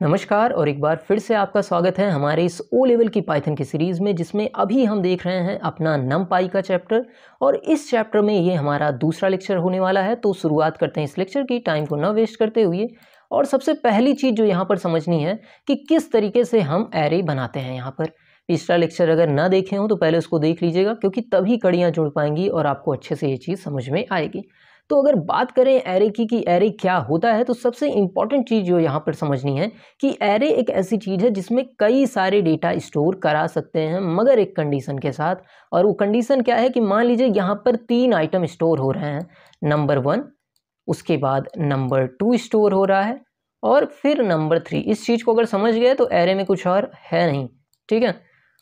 नमस्कार और एक बार फिर से आपका स्वागत है हमारे इस ओ लेवल की पाइथन की सीरीज़ में, जिसमें अभी हम देख रहे हैं अपना नम पाई का चैप्टर और इस चैप्टर में ये हमारा दूसरा लेक्चर होने वाला है। तो शुरुआत करते हैं इस लेक्चर की टाइम को ना वेस्ट करते हुए। और सबसे पहली चीज़ जो यहाँ पर समझनी है कि किस तरीके से हम एरे बनाते हैं यहाँ पर। पिछला लेक्चर अगर ना देखे हो तो पहले उसको देख लीजिएगा, क्योंकि तभी कड़ियाँ जुड़ पाएँगी और आपको अच्छे से ये चीज़ समझ में आएगी। तो अगर बात करें एरे की कि एरे क्या होता है तो सबसे इंपॉर्टेंट चीज़ जो यहाँ पर समझनी है कि एरे एक ऐसी चीज़ है जिसमें कई सारे डेटा स्टोर करा सकते हैं, मगर एक कंडीशन के साथ। और वो कंडीशन क्या है कि मान लीजिए यहाँ पर तीन आइटम स्टोर हो रहे हैं। नंबर वन उसके बाद नंबर टू स्टोर हो रहा है। और फिर नंबर थ्री इस चीज़ को अगर समझ गए तो एरे में कुछ और है नहीं, ठीक है?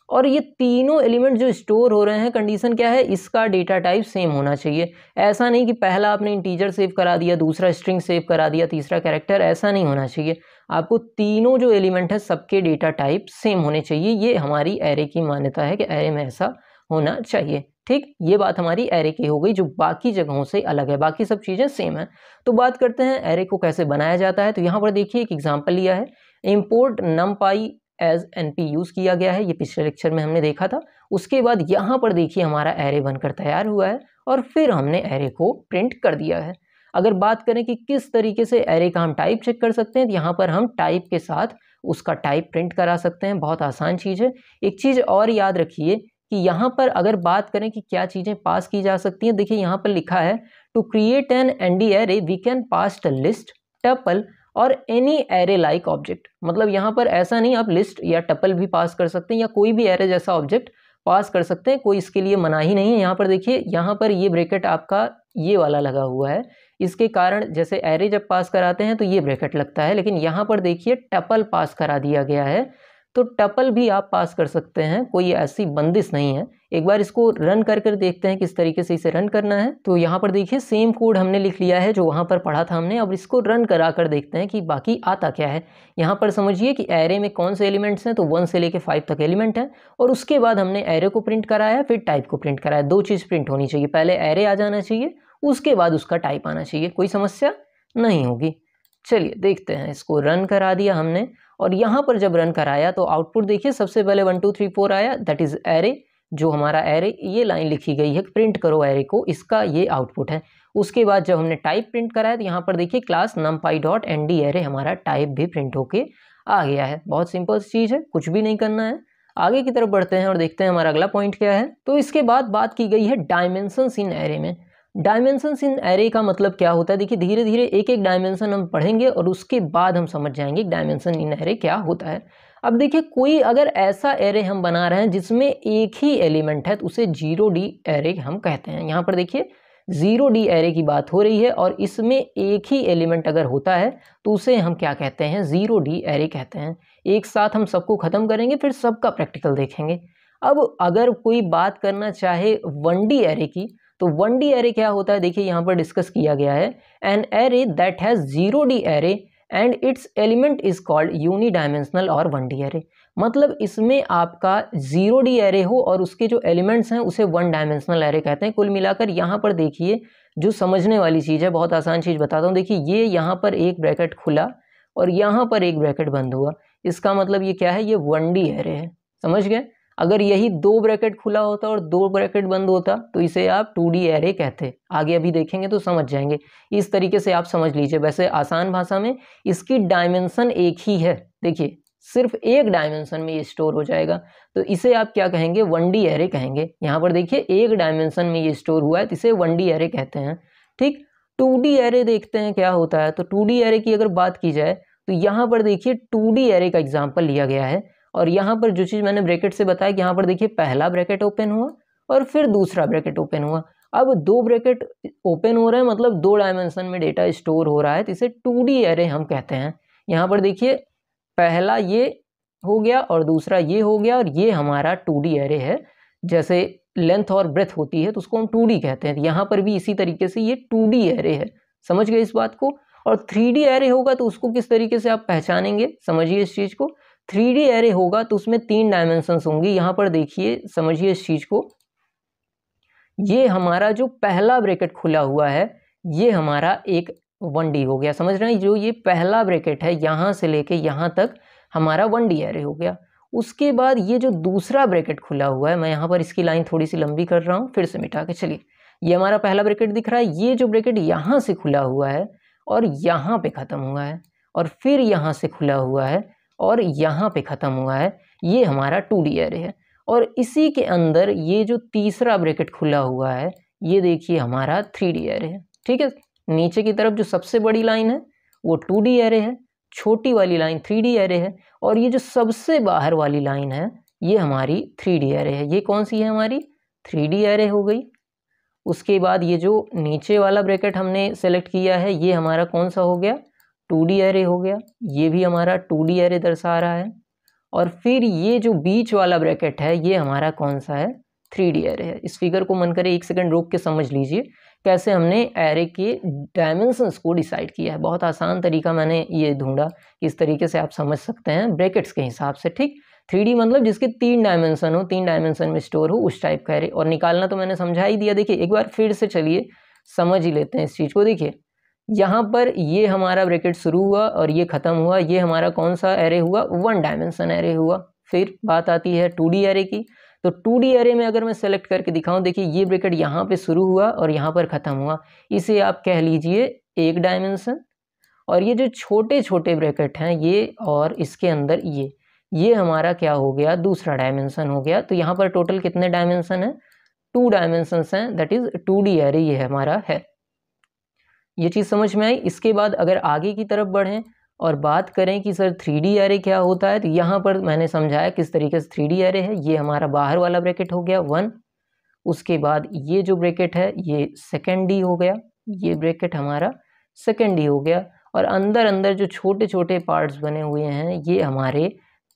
और ये तीनों एलिमेंट जो स्टोर हो रहे हैं कंडीशन क्या है? इसका डेटा टाइप सेम होना चाहिए। ऐसा नहीं कि पहला आपने इंटीजर सेव करा दिया, दूसरा स्ट्रिंग सेव करा दिया, तीसरा कैरेक्टर ऐसा नहीं होना चाहिए। आपको तीनों जो एलिमेंट है, सबके डेटा टाइप सेम होने चाहिए। ये हमारी एरे की मान्यता है कि एरे में ऐसा होना चाहिए। ठीक? ये बात हमारी एरे की हो गई, जो बाकी जगहों से अलग है। बाकी सब चीज़ें सेम है। तो बात करते हैं एरे को कैसे बनाया जाता है? तो यहाँ पर देखिए एक एग्ज़ाम्पल लिया है। Import NumPy as N P use किया गया है, ये पिछले लेक्चर में हमने देखा था। उसके बाद यहाँ पर देखिए हमारा एरे बनकर तैयार हुआ है और फिर हमने एरे को प्रिंट कर दिया है। अगर बात करें कि किस तरीके से एरे का हम टाइप चेक कर सकते हैं तो यहाँ पर हम टाइप के साथ उसका टाइप प्रिंट करा सकते हैं। बहुत आसान चीज़ है। एक चीज़ और याद रखिए कि यहाँ पर अगर बात करें कि क्या चीज़ें पास की जा सकती हैं, देखिए यहाँ पर लिखा है to create an N D array we can pass the list tuple और एनी एरे लाइक ऑब्जेक्ट मतलब यहाँ पर ऐसा नहीं आप लिस्ट या टपल भी पास कर सकते हैं या कोई भी एरे जैसा ऑब्जेक्ट पास कर सकते हैं, कोई इसके लिए मना ही नहीं है। यहाँ पर देखिए, यहाँ पर ये ब्रैकेट आपका ये वाला लगा हुआ है। इसके कारण जैसे एरे जब पास कराते हैं तो ये ब्रैकेट लगता है, लेकिन यहाँ पर देखिए टपल पास करा दिया गया है। तो टपल भी आप पास कर सकते हैं, कोई ऐसी बंदिश नहीं है। एक बार इसको रन कर कर देखते हैं किस तरीके से इसे रन करना है। तो यहाँ पर देखिए सेम कोड हमने लिख लिया है जो वहाँ पर पढ़ा था हमने। अब इसको रन करा कर देखते हैं कि बाकी आता क्या है। यहाँ पर समझिए कि एरे में कौन से एलिमेंट्स हैं तो वन से लेके फाइव तक एलिमेंट है। और उसके बाद हमने एरे को प्रिंट कराया फिर टाइप को प्रिंट कराया दो चीज़ प्रिंट होनी चाहिए। पहले एरे आ जाना चाहिए, उसके बाद उसका टाइप आना चाहिए। कोई समस्या नहीं होगी। चलिए देखते हैं, इसको रन करा दिया हमने और यहाँ पर जब रन कराया तो आउटपुट देखिए सबसे पहले वन टू थ्री फोर आया दैट इज़ एरे जो हमारा एरे ये लाइन लिखी गई है प्रिंट करो एरे को, इसका ये आउटपुट है। उसके बाद जब हमने टाइप प्रिंट कराया तो यहाँ पर देखिए class NumPy dot N D array हमारा टाइप भी प्रिंट होके आ गया है। बहुत सिंपल चीज़ है, कुछ भी नहीं करना है। आगे की तरफ़ बढ़ते हैं और देखते हैं हमारा अगला पॉइंट क्या है। तो इसके बाद बात की गई है डायमेंशन इन एरे में। डायमेंशन इन एरे का मतलब क्या होता है? देखिए धीरे धीरे एक एक डायमेंशन हम पढ़ेंगे और उसके बाद हम समझ जाएँगे डायमेंशन इन एरे क्या होता है। अब देखिए, कोई अगर ऐसा एरे हम बना रहे हैं जिसमें एक ही एलिमेंट है तो उसे ज़ीरो डी एरे हम कहते हैं। यहाँ पर देखिए ज़ीरो डी एरे की बात हो रही है और इसमें एक ही एलिमेंट अगर होता है तो उसे हम क्या कहते हैं? ज़ीरो डी एरे कहते हैं। एक साथ हम सबको ख़त्म करेंगे, फिर सबका प्रैक्टिकल देखेंगे। अब अगर कोई बात करना चाहे वन डी एरे की तो वन डी एरे क्या होता है? देखिए, यहाँ पर डिस्कस किया गया है। An array that has zero D array and its element is called unidimensional और वन डी एरे मतलब इसमें आपका ज़ीरो डी एरे हो और उसके जो एलिमेंट्स हैं, उसे वन डायमेंशनल एरे कहते हैं। कुल मिलाकर यहाँ पर देखिए, जो समझने वाली चीज़ है, बहुत आसान चीज़ बताता हूँ। देखिए, ये यहाँ पर एक ब्रैकेट खुला और यहाँ पर एक ब्रैकेट बंद हुआ। इसका मतलब ये क्या है? ये वन डी एरे है। समझ गए? अगर यही दो ब्रैकेट खुला होता और दो ब्रैकेट बंद होता तो इसे आप टू डी एरे कहते। आगे अभी देखेंगे तो समझ जाएँगे। इस तरीके से आप समझ लीजिए। वैसे आसान भाषा में इसकी डायमेंशन एक ही है। देखिए, सिर्फ़ एक डायमेंशन में ये स्टोर हो जाएगा। तो इसे आप क्या कहेंगे? वन डी एरे कहेंगे। यहाँ पर देखिए, एक डायमेंशन में ये स्टोर हुआ है तो इसे वन डी एरे कहते हैं। ठीक? टू डी एरे देखते हैं क्या होता है। तो टू डी एरे की अगर बात की जाए तो यहाँ पर देखिए टू डी एरे का एग्ज़ाम्पल लिया गया है। और यहाँ पर जो चीज़ मैंने ब्रैकेट से बताया कि यहाँ पर देखिए पहला ब्रैकेट ओपन हुआ और फिर दूसरा ब्रैकेट ओपन हुआ। अब दो ब्रैकेट ओपन हो रहे हैं मतलब दो डायमेंशन में डेटा स्टोर हो रहा है तो इसे टू डी एरे हम कहते हैं। यहाँ पर देखिए, पहला ये हो गया और दूसरा ये हो गया और ये हमारा टू डी एरे है। जैसे लेंथ और ब्रेथ होती है तो उसको हम टू डी कहते हैं। यहाँ पर भी इसी तरीके से ये टू डी एरे है। समझ गए इस बात को? और थ्री डी एरे होगा तो उसको किस तरीके से आप पहचानेंगे? समझिए इस चीज़ को। थ्री डी एरे होगा तो उसमें तीन डायमेंशंस होंगी। यहाँ पर देखिए, समझिए इस चीज़ को। ये हमारा जो पहला ब्रैकेट खुला हुआ है, ये हमारा एक वन डी हो गया। समझ रहे हैं? जो ये पहला ब्रैकेट है, यहाँ से लेके यहाँ तक हमारा वन डी एरे हो गया। उसके बाद ये जो दूसरा ब्रैकेट खुला हुआ है, मैं यहाँ पर इसकी लाइन थोड़ी सी लंबी कर रहा हूँ, फिर से मिटा के चलिए। ये हमारा पहला ब्रैकेट दिख रहा है, ये जो ब्रैकेट यहाँ से खुला हुआ है और यहाँ पे ख़त्म हुआ है और फिर यहाँ से खुला हुआ है और यहाँ पे ख़त्म हुआ है। ये हमारा टू डी एरे है। और इसी के अंदर ये जो तीसरा ब्रैकेट खुला हुआ है, ये देखिए हमारा थ्री डी एरे है। ठीक है? नीचे की तरफ़ जो सबसे बड़ी लाइन है, वो टू डी एरे है। छोटी वाली लाइन थ्री डी एरे है। और ये जो सबसे बाहर वाली लाइन है, ये हमारी थ्री डी एरे है। ये कौन सी है हमारी? थ्री डी एरे हो गई। उसके बाद ये जो नीचे वाला ब्रैकेट हमने सेलेक्ट किया है, ये हमारा कौन सा हो गया? टू डी एरे हो गया, ये भी हमारा टू डी एरे दर्शा रहा है। और फिर ये जो बीच वाला ब्रैकेट है, ये हमारा कौन सा है? थ्री डी एरे है। इस फिगर को मन करे एक सेकंड रोक के समझ लीजिए, कैसे हमने एरे के डायमेंशंस को डिसाइड किया है। बहुत आसान तरीका मैंने ये ढूंढा कि इस तरीके से आप समझ सकते हैं ब्रैकेट्स के हिसाब से, ठीक? थ्री मतलब जिसके तीन डायमेंशन हो, तीन डायमेंशन में स्टोर हो, उस टाइप का एरे और निकालना तो मैंने समझा ही दिया। देखिए, एक बार फिर से चलिए, समझ ही लेते हैं इस चीज़ को। देखिए यहाँ पर ये हमारा ब्रैकेट शुरू हुआ और ये ख़त्म हुआ। ये हमारा कौन सा एरे हुआ? वन डायमेंशन एरे हुआ। फिर बात आती है टू डी एरे की। तो टू डी एरे में अगर मैं सेलेक्ट करके दिखाऊँ, देखिए ये ब्रैकेट यहाँ पे शुरू हुआ और यहाँ पर ख़त्म हुआ। इसे आप कह लीजिए एक डायमेंशन और ये जो छोटे छोटे ब्रैकेट हैं, ये और इसके अंदर ये। ये हमारा क्या हो गया? दूसरा डायमेंशन हो गया। तो यहाँ पर टोटल कितने डायमेंशन है? टू डायमेंशन हैं। That is two D array ये हमारा है। ये चीज़ समझ में आई। इसके बाद अगर आगे की तरफ़ बढ़ें और बात करें कि सर थ्री डी एरे क्या होता है तो यहाँ पर मैंने समझाया किस तरीके से थ्री डी एरे है। ये हमारा बाहर वाला ब्रैकेट हो गया वन उसके बाद ये जो ब्रैकेट है, ये सेकेंड डी हो गया। ये ब्रैकेट हमारा सेकेंड डी हो गया। और अंदर अंदर जो छोटे छोटे पार्ट्स बने हुए हैं, ये हमारे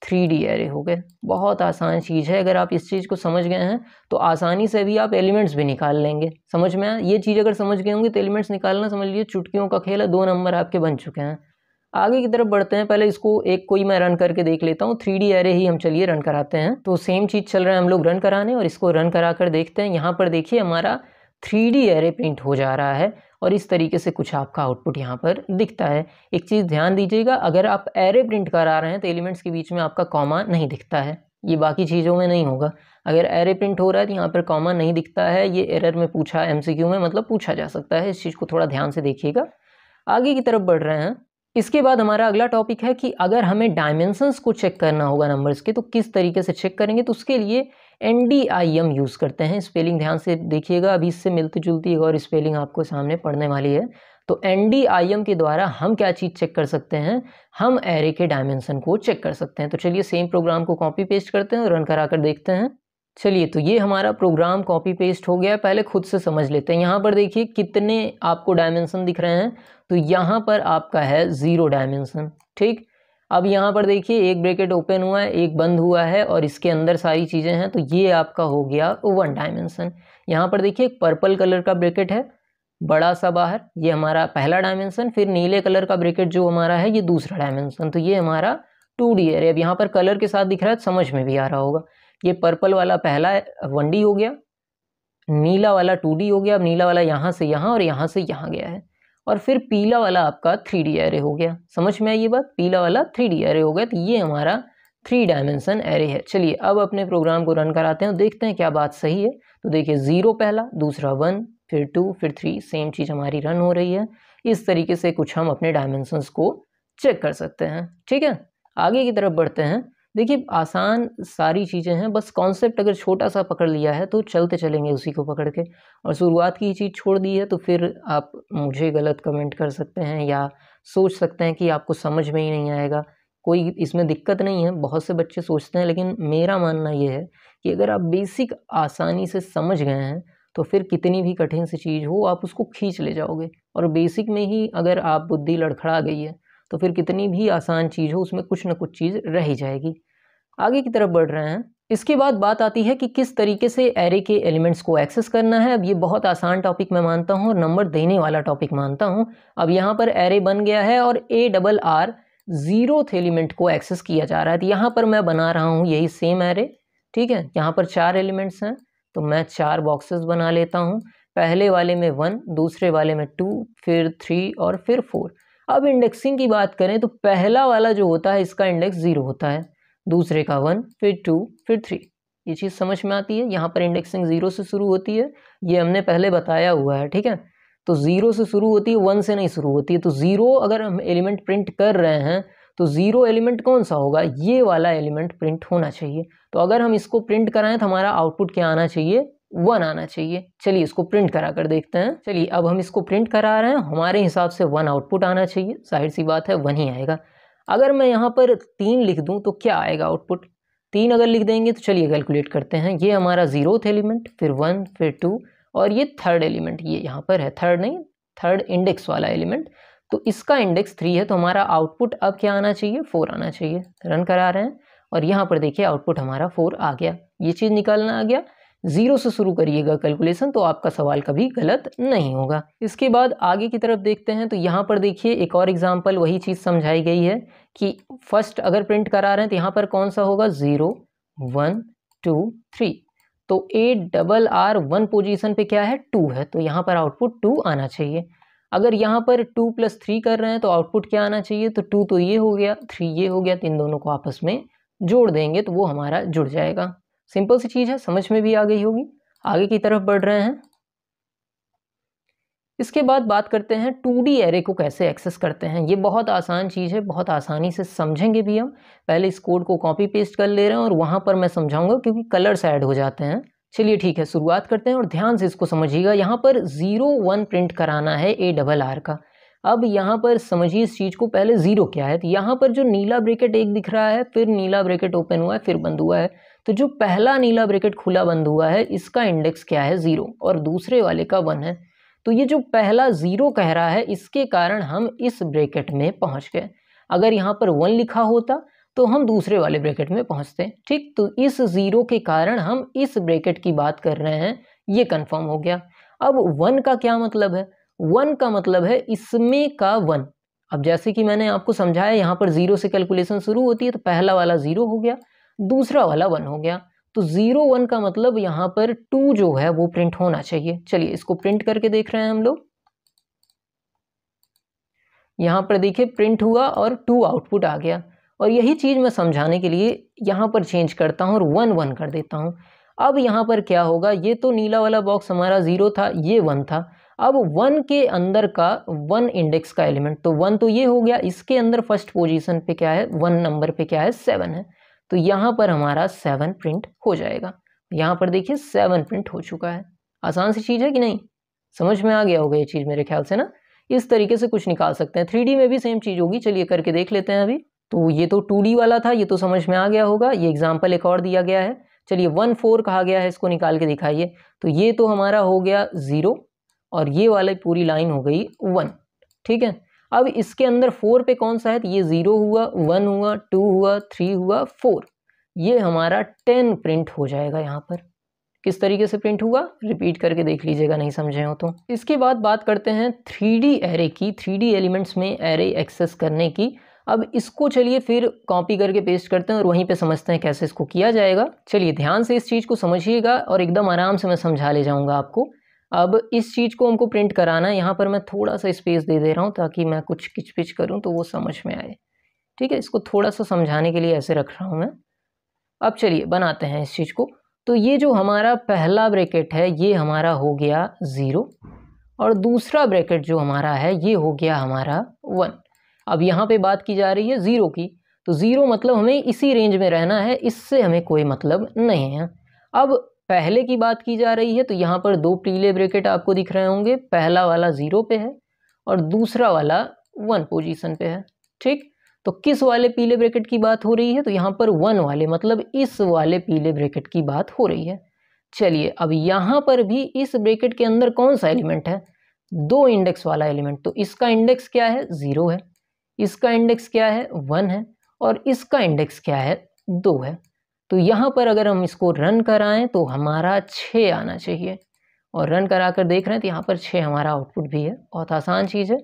थ्री डी एरे हो गए। बहुत आसान चीज़ है, अगर आप इस चीज़ को समझ गए हैं तो आसानी से भी आप एलिमेंट्स भी निकाल लेंगे। समझ में आए ये चीज़ अगर समझ गए होंगे तो एलिमेंट्स निकालना समझ लीजिए, चुटकियों का खेल है, दो नंबर आपके बन चुके हैं। आगे की तरफ़ बढ़ते हैं, पहले इसको एक कोई मैं रन करके देख लेता हूँ थ्री डी एरे ही हम चलिए रन कराते हैं। तो सेम चीज़ चल रहा है, हम लोग रन कराने और इसको रन करा कर देखते हैं। यहाँ पर देखिए, हमारा थ्री डी एरे प्रिंट हो जा रहा है। और इस तरीके से कुछ आपका आउटपुट यहाँ पर दिखता है। एक चीज़ ध्यान दीजिएगा, अगर आप एरे प्रिंट करा रहे हैं तो एलिमेंट्स के बीच में आपका कॉमा नहीं दिखता है। ये बाकी चीज़ों में नहीं होगा। अगर एरे प्रिंट हो रहा है तो यहाँ पर कॉमा नहीं दिखता है। ये एरर में पूछा एमसीक्यू में मतलब पूछा जा सकता है। इस चीज़ को थोड़ा ध्यान से देखिएगा। आगे की तरफ़ बढ़ रहे हैं। इसके बाद हमारा अगला टॉपिक है कि अगर हमें डायमेंशंस को चेक करना होगा नंबर्स के तो किस तरीके से चेक करेंगे? तो उसके लिए N D I M use करते हैं। स्पेलिंग ध्यान से देखिएगा, अभी इससे मिलती जुलती एक और स्पेलिंग आपको सामने पढ़ने वाली है। तो एन डी आई एम के द्वारा हम क्या चीज़ चेक कर सकते हैं? हम एरे के डायमेंशन को चेक कर सकते हैं। तो चलिए सेम प्रोग्राम को कॉपी पेस्ट करते हैं और रन करा कर देखते हैं। चलिए तो ये हमारा प्रोग्राम कॉपी पेस्ट हो गया। पहले खुद से समझ लेते हैं। यहाँ पर देखिए कितने आपको डायमेंशन दिख रहे हैं। तो यहाँ पर आपका है ज़ीरो डायमेंशन ठीक? अब यहाँ पर देखिए, एक ब्रेकेट ओपन हुआ है, एक बंद हुआ है और इसके अंदर सारी चीज़ें हैं तो ये आपका हो गया वन डायमेंसन यहाँ पर देखिए, एक पर्पल कलर का ब्रेकेट है, बड़ा सा बाहर, ये हमारा पहला डायमेंसन फिर नीले कलर का ब्रेकेट जो हमारा है, ये दूसरा डायमेंसन तो ये हमारा टू डी है। अब यहाँ पर कलर के साथ दिख रहा है तो समझ में भी आ रहा होगा। ये पर्पल वाला पहला वन डी हो गया, नीला वाला टू डी हो गया, अब नीला वाला यहाँ से यहाँ और यहाँ से यहाँ गया है। और फिर पीला वाला आपका थ्री डी एरे हो गया। समझ में आई ये बात? पीला वाला थ्री डी एरे हो गया तो ये हमारा थ्री डायमेंशन एरे है। चलिए, अब अपने प्रोग्राम को रन कराते हैं देखते हैं क्या बात सही है। तो देखिए ज़ीरो पहला, दूसरा वन फिर टू फिर थ्री सेम चीज़ हमारी रन हो रही है। इस तरीके से कुछ हम अपने डायमेंशंस को चेक कर सकते हैं। ठीक है? आगे की तरफ़ बढ़ते हैं। देखिए, आसान सारी चीज़ें हैं, बस कॉन्सेप्ट अगर छोटा सा पकड़ लिया है तो चलते चलेंगे उसी को पकड़ के। और शुरुआत की चीज़ छोड़ दी है तो फिर आप मुझे गलत कमेंट कर सकते हैं या सोच सकते हैं कि आपको समझ में ही नहीं आएगा। कोई इसमें दिक्कत नहीं है, बहुत से बच्चे सोचते हैं, लेकिन मेरा मानना ये है कि अगर आप बेसिक आसानी से समझ गए हैं तो फिर कितनी भी कठिन सी चीज़ हो, आप उसको खींच ले जाओगे। और बेसिक में ही अगर आप बुद्धि लड़खड़ा गई है तो फिर कितनी भी आसान चीज़ हो, उसमें कुछ ना कुछ चीज़ रह ही जाएगी। आगे की तरफ़ बढ़ रहे हैं। इसके बाद बात आती है कि किस तरीके से एरे के एलिमेंट्स को एक्सेस करना है। अब ये बहुत आसान टॉपिक मैं मानता हूँ और नंबर देने वाला टॉपिक मानता हूँ। अब यहाँ पर एरे बन गया है और A double R zeroth element को एक्सेस किया जा रहा है। तो यहाँ पर मैं बना रहा हूँ यही सेम एरे ठीक है? यहाँ पर चार एलिमेंट्स हैं तो मैं चार बॉक्सेस बना लेता हूँ। पहले वाले में वन दूसरे वाले में टू फिर थ्री और फिर फोर अब इंडेक्सिंग की बात करें तो पहला वाला जो होता है, इसका इंडेक्स ज़ीरो होता है। दूसरे का वन फिर टू फिर थ्री ये चीज़ समझ में आती है? यहाँ पर इंडेक्सिंग ज़ीरो से शुरू होती है। ये हमने पहले बताया हुआ है, ठीक है? तो ज़ीरो से शुरू होती है वन से नहीं शुरू होती है। तो ज़ीरो अगर हम एलिमेंट प्रिंट कर रहे हैं तो ज़ीरो एलिमेंट कौन सा होगा? ये वाला एलिमेंट प्रिंट होना चाहिए। तो अगर हम इसको प्रिंट कराएँ तो हमारा आउटपुट क्या आना चाहिए? वन आना चाहिए। चलिए इसको प्रिंट करा कर देखते हैं। चलिए अब हम इसको प्रिंट करा रहे हैं। हमारे हिसाब से वन आउटपुट आना चाहिए। ज़ाहिर सी बात है वन ही आएगा। अगर मैं यहाँ पर तीन लिख दूँ तो क्या आएगा आउटपुट तीन अगर लिख देंगे तो चलिए कैलकुलेट करते हैं। ये हमारा ज़ीरोथ एलिमेंट फिर वन फिर टू और ये थर्ड एलिमेंट ये यहाँ पर है। थर्ड नहीं थर्ड इंडेक्स वाला एलिमेंट तो इसका इंडेक्स थ्री है तो हमारा आउटपुट अब क्या आना चाहिए? फोर आना चाहिए। रन करा रहे हैं। और यहाँ पर देखिए आउटपुट हमारा फोर आ गया। ये चीज़ निकालना आ गया। ज़ीरो से शुरू करिएगा कैलकुलेशन तो आपका सवाल कभी गलत नहीं होगा। इसके बाद आगे की तरफ़ देखते हैं तो यहाँ पर देखिए, एक और एग्ज़ाम्पल वही चीज़ समझाई गई है कि फ़र्स्ट अगर प्रिंट करा रहे हैं तो यहाँ पर कौन सा होगा? ज़ीरो वन टू थ्री तो A double R one position पे क्या है? टू है। तो यहाँ पर आउटपुट टू आना चाहिए। अगर यहाँ पर टू प्लस थ्री कर रहे हैं तो आउटपुट क्या आना चाहिए? तो टू तो ये हो गया थ्री ये हो गया तो इन दोनों को आपस में जोड़ देंगे तो वो हमारा जुड़ जाएगा। सिंपल सी चीज़ है, समझ में भी आ गई होगी। आगे की तरफ़ बढ़ रहे हैं। इसके बाद बात करते हैं टू डी एरे को कैसे एक्सेस करते हैं। ये बहुत आसान चीज़ है, बहुत आसानी से समझेंगे भी हम। पहले इस कोड को कॉपी पेस्ट कर ले रहे हैं और वहाँ पर मैं समझाऊँगा क्योंकि कलर्स ऐड हो जाते हैं। चलिए ठीक है, शुरुआत करते हैं और ध्यान से इसको समझिएगा। यहाँ पर ज़ीरो वन प्रिंट कराना है ए डबल आर का। अब यहाँ पर समझिए इस चीज़ को पहले ज़ीरो क्या है। तो यहाँ पर जो नीला ब्रेकेट एक दिख रहा है, फिर नीला ब्रेकेट ओपन हुआ है, फिर बंद हुआ है। तो जो पहला नीला ब्रैकेट खुला बंद हुआ है, इसका इंडेक्स क्या है? ज़ीरो। और दूसरे वाले का वन है। तो ये जो पहला ज़ीरो कह रहा है, इसके कारण हम इस ब्रैकेट में पहुँच गए। अगर यहाँ पर वन लिखा होता तो हम दूसरे वाले ब्रैकेट में पहुँचते। ठीक? तो इस ज़ीरो के कारण हम इस ब्रैकेट की बात कर रहे हैं। ये कन्फर्म हो गया। अब वन का क्या मतलब है? वन का मतलब है इसमें का वन। अब जैसे कि मैंने आपको समझाया, यहाँ पर ज़ीरो से कैलकुलेशन शुरू होती है तो पहला वाला ज़ीरो हो गया। दूसरा वाला वन हो गया। तो ज़ीरो वन का मतलब यहाँ पर टू जो है वो प्रिंट होना चाहिए। चलिए इसको प्रिंट करके देख रहे हैं हम लोग। यहाँ पर देखिए प्रिंट हुआ और टू आउटपुट आ गया। और यही चीज़ मैं समझाने के लिए यहाँ पर चेंज करता हूँ और वन वन कर देता हूँ। अब यहाँ पर क्या होगा? ये तो नीला वाला बॉक्स हमारा ज़ीरो था, ये वन था। अब वन के अंदर का वन इंडेक्स का एलिमेंट तो वन तो ये हो गया। इसके अंदर फ़र्स्ट पोजीशन पे क्या है? वन नंबर पे क्या है? सेवन है। तो यहाँ पर हमारा सेवन प्रिंट हो जाएगा। यहाँ पर देखिए सेवन प्रिंट हो चुका है। आसान सी चीज़ है कि नहीं? समझ में आ गया होगा ये चीज़ मेरे ख्याल से ना? इस तरीके से कुछ निकाल सकते हैं। थ्री में भी सेम चीज़ होगी। चलिए करके देख लेते हैं अभी। तो ये तो टू वाला था, ये तो समझ में आ गया होगा। ये एग्ज़ाम्पल एक और दिया गया है। चलिए वन फोर कहा गया है, इसको निकाल के दिखाइए। तो ये तो हमारा हो गया ज़ीरो और ये वाली पूरी लाइन हो गई वन ठीक है? अब इसके अंदर फोर पे कौन सा है? तो ये ज़ीरो हुआ वन हुआ टू हुआ थ्री हुआ फोर ये हमारा टेन प्रिंट हो जाएगा यहाँ पर। किस तरीके से प्रिंट हुआ? रिपीट करके देख लीजिएगा, नहीं समझे हो तो। इसके बाद बात करते हैं थ्री एरे की थ्री एलिमेंट्स में एरे एक्सेस करने की। अब इसको चलिए फिर कॉपी करके पेस्ट करते हैं और वहीं पे समझते हैं कैसे इसको किया जाएगा। चलिए ध्यान से इस चीज़ को समझिएगा और एकदम आराम से मैं समझा ले जाऊँगा आपको। अब इस चीज़ को हमको प्रिंट कराना है। यहाँ पर मैं थोड़ा सा स्पेस दे दे रहा हूँ ताकि मैं कुछ किच पिच करूँ तो वो समझ में आए। ठीक है? इसको थोड़ा सा समझाने के लिए ऐसे रख रहा हूँ मैं। अब चलिए बनाते हैं इस चीज़ को। तो ये जो हमारा पहला ब्रैकेट है, ये हमारा हो गया ज़ीरो। और दूसरा ब्रैकेट जो हमारा है, ये हो गया हमारा वन। अब यहाँ पे बात की जा रही है ज़ीरो की। तो ज़ीरो मतलब हमें इसी रेंज में रहना है, इससे हमें कोई मतलब नहीं है। अब पहले की बात की जा रही है तो यहाँ पर दो पीले ब्रेकेट आपको दिख रहे होंगे। पहला वाला ज़ीरो पे है और दूसरा वाला वन पोजीशन पे है, ठीक? तो किस वाले पीले ब्रैकेट की बात हो रही है? तो यहाँ पर वन वाले मतलब इस वाले पीले ब्रैकेट की बात हो रही है। चलिए, अब यहाँ पर भी इस ब्रैकेट के अंदर कौन सा एलिमेंट है? दो इंडेक्स वाला एलिमेंट। तो इसका इंडेक्स क्या है? ज़ीरो है। इसका इंडेक्स क्या है? वन है। और इसका इंडेक्स क्या है? दो है। तो यहाँ पर अगर हम इसको रन कराएँ तो हमारा छः आना चाहिए। और रन करा कर देख रहे हैं तो यहाँ पर छः हमारा आउटपुट भी है। बहुत आसान चीज़ है।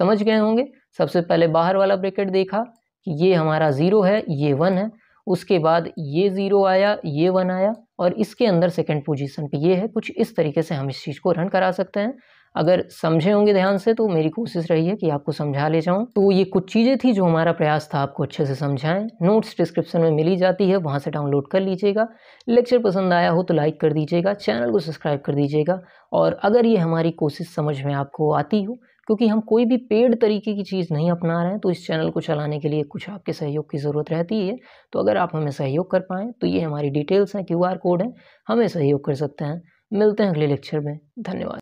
समझ गए होंगे? सबसे पहले बाहर वाला ब्रैकेट देखा कि ये हमारा ज़ीरो है, ये वन है। उसके बाद ये ज़ीरो आया, ये वन आया और इसके अंदर सेकेंड पोजीशन पे ये है। कुछ इस तरीके से हम इस चीज़ को रन करा सकते हैं। अगर समझे होंगे ध्यान से तो मेरी कोशिश रही है कि आपको समझा ले जाऊँ। तो ये कुछ चीज़ें थी जो हमारा प्रयास था आपको अच्छे से समझाएँ। नोट्स डिस्क्रिप्शन में मिली जाती है, वहाँ से डाउनलोड कर लीजिएगा। लेक्चर पसंद आया हो तो लाइक कर दीजिएगा चैनल को सब्सक्राइब कर दीजिएगा। और अगर ये हमारी कोशिश समझ में आपको आती हो, क्योंकि हम कोई भी पेड तरीके की चीज़ नहीं अपना रहे हैं तो इस चैनल को चलाने के लिए कुछ आपके सहयोग की ज़रूरत रहती है। तो अगर आप हमें सहयोग कर पाएँ तो ये हमारी डिटेल्स हैं क्यूआर कोड हैं, हमें सहयोग कर सकते हैं। मिलते हैं अगले लेक्चर में। धन्यवाद।